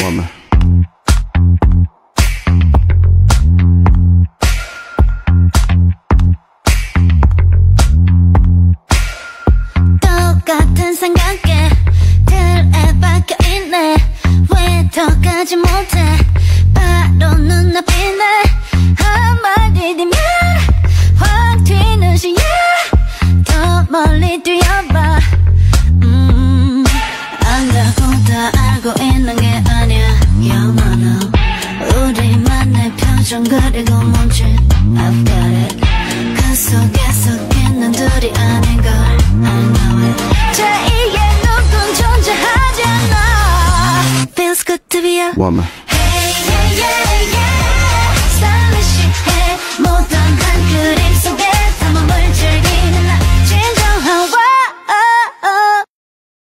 woman. 똑같은 생각에 틀에 박혀 있네. 왜 더 가지 못해? 바로 눈앞이네. 한마디 뒤면 확 튀는 시야. 더 멀리 뛰 우리만의 표정 그리고 멈춘 I've got it 그 속에서 있는 둘이 아닌 걸 I know it 제2의 누군 존재하지 않아 Feels good to be a Woman.